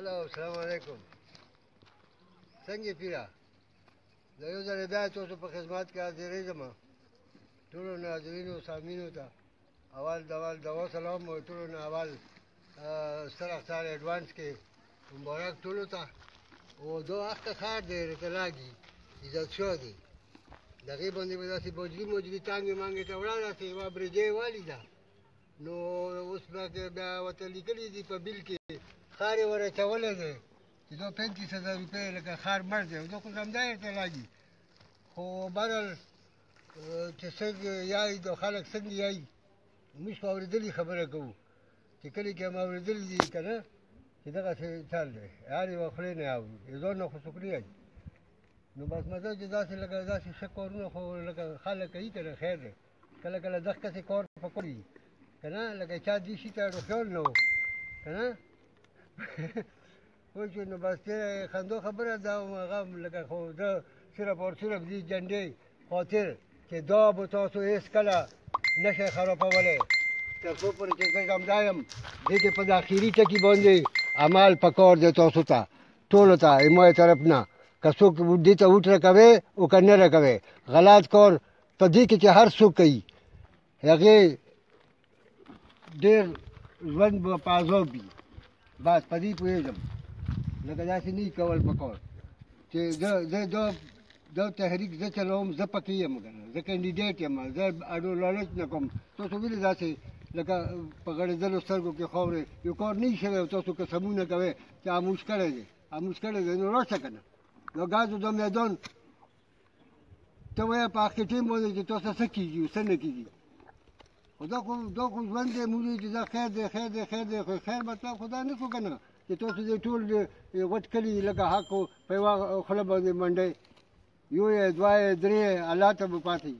هلو السلام علیکم څنګه پیرا د یو ځل بیا تاسو په خدمات کې حاضرې زما ټول ناظرینو سامعینو ته اول دوال دوا سلام او ټول اول سره سره ایڈوانس کې مبارک ټول ته او دو وخت خیر دې رتلاګي عزت شو دي دغه باندې به داسې بوجلي موجلي تانګې مانګې ته ولاړه سي یوه برجې والیده نو اوس به بیا ورته لیکلي دي په بل کې خار یې ور اچولی دی چې دا پنځه سزه روپۍ لکه خار مړ دی دا خو همدا ورته لاګي خو بهرحال چې څنګه یایي دا خلک څنګه یایي موږ په اورېدلې خبره کوو چې کله کې هم اورېدلې دي که نه چې دغسې چل دی هر یوه خولې نه اوري ځان نه خو سکري یایي نو بس مزه چې داسې لکه داسې ښه کارونه خو لکه خلک کوي که نه خیر دی کله کله دغه کسې کار په کړي که نه لکه چا دې شي ته روخیال نه وو که نه وای چې نو بس تیر خندو خبره دا هغه لکه خو دا سره پارچوره دې جنډې خاطر که دا به تاسو هیڅ کله نشه خرابولی تر څو پورې چې زه ژوندی یم دې کې په داخلي ټکي باندې عمل پکار دی تاسو ته ټولو ته زما طرف نه که څوک دې ته اوټ رکوې او که نه رکوې غلط کار په دې کې چې هر څوک کوي هغې ډېر ژوند به په عذاب وي بس په دې پوهېږم لکه داسې نه کول پکار چې زه زه دا دا تحریک زه چلوم زه پکې یم کنه زه کینډیډیټ یم زه اډو لالچ نه کوم تاسو ویل داسې لکه په غړېدلو سترګو کې خاورې یو کار نه شوی تاسو قسمونه کوئ چې اموش کړی دی اموش کړی دی نو راشه کنه نو ګازو د میدان ته وایه په اخر ټیم باندې چې تاسو څه کېږي څه نه کېږي خدا خو دا خو ژوند دی مونږ چې دا خیر دی خیر دی خیر دی خو خیر مطلب خدا نه کو کنه چې تاسو دې ټول وټ کلی لکه حق په وا خله باندې منډې یو یې دوا یې درې الله ته به پاتې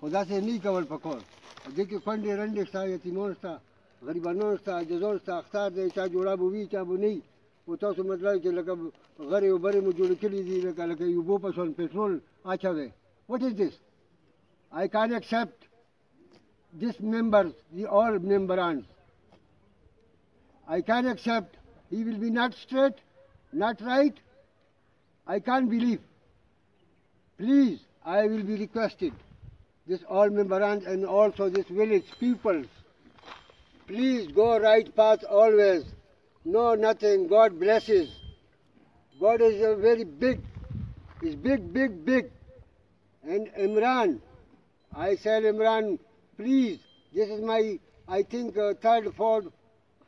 خدا سه نه کول پکور دې کې کندې رندې شتا یتیمون شتا غریبانو شتا جزور شتا اختار دی چا جوړا بوي چا بو نه و تاسو مطلب چې لکه غری او بری مو جوړ کړی دی لکه لکه یو بو په شون پټرول اچا دی وات از دیس آی کان اکسپټ This members, the all membrans. I can accept he will be not straight, not right. I can't believe. Please, I will be requested, this all membrans and also this village people, Please go right path always. No, nothing. God blesses. God is a very big, is big, big, big. And Imran, I said Imran please, this is my, I think, uh, third, fourth,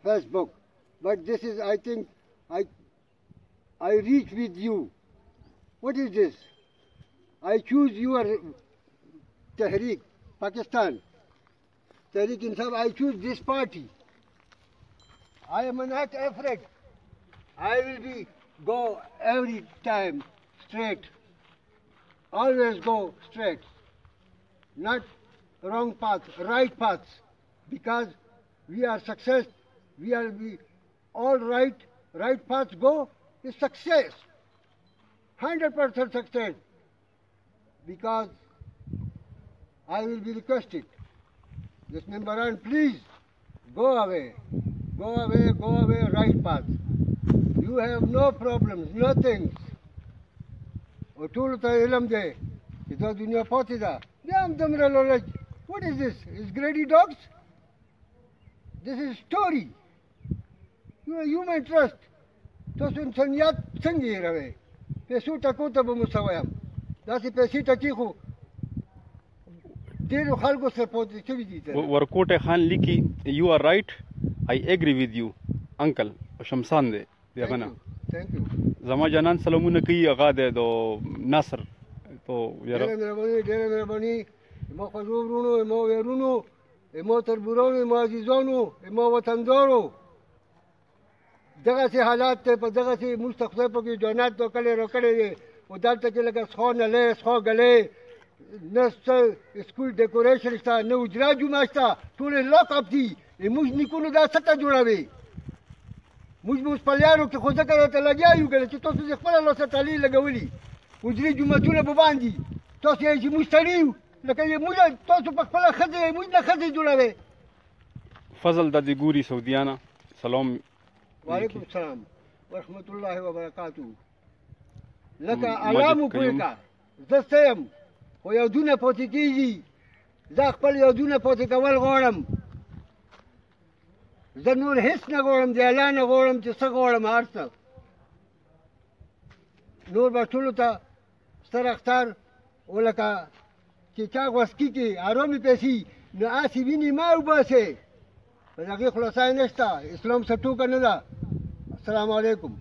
first book. But this is, I think, I, I reach with you. What is this? I choose your Tehreek, Pakistan. Tehreek Insaf, I choose this party. I am not afraid. I will be go every time straight. Always go straight. Not wrong path, right paths, because we are success, we are we, all right, right paths go is success, 100% success, because I will be requested, this member, and please go away, go away, go away, right path. You have no problems, no things. Oturta ilamde, ito dunya potida. Ne dumra relolaj. What is this? Is Grady dogs? This is story. You are human trust. تاسو انسانیت څنګه یې راوي پیسو ټکو ته به مو څه وایم داسې پیسې ټکې خو ډېرو خلکو سره پوهې شوي دي ورکوټه خان لیکي یو آر رائټ آی اګری وذ یو انکل شمسان دی دغه نه زما جنان سلامونه کوي هغه د نصر تو یاره ډېر مهرباني ډېر مهرباني ما خوږو ورونو ما ویرونو ما تربورانو ما عزیزانو ما وطندارو دغه سي حالات ته په دغه سي مستقبل په جنات وکړي رکړي دي او دلته کې لکه څو نه لې څو غلې نسته اسکول ډیکوریشن شته نه اجرا جمعه شته ټول لاک اپ دي موږ نکونو دا ستا جوړوي موږ موږ په لارو کې خوځه کړو ته لګیا یو ګل چې تاسو خپل لاسه تعلیم لګولي اجري جمعه ټول به باندې تاسو یې چې مستریو لکه موږ تاسو په خپل خځه موږ نه خځه جوړوي فضل د دې ګوري سعودیانه سلام وعلیکم السلام ورحمت الله وبرکاتو لکه علامو پوی کا زستم خو یادونه پاتې کیږي زه خپل یادونه پاتې کول غواړم زه نور هیڅ نه غواړم د الله نه غواړم چې څه غواړم هر څه نور به ټولو ته ستر اختر ولکه چې چا غوسکی کې آرام پیسې نو آسی ویني ما وباسي په هغې خلاصه نشته اسلام څه ټوکه نه ده السلام علیکم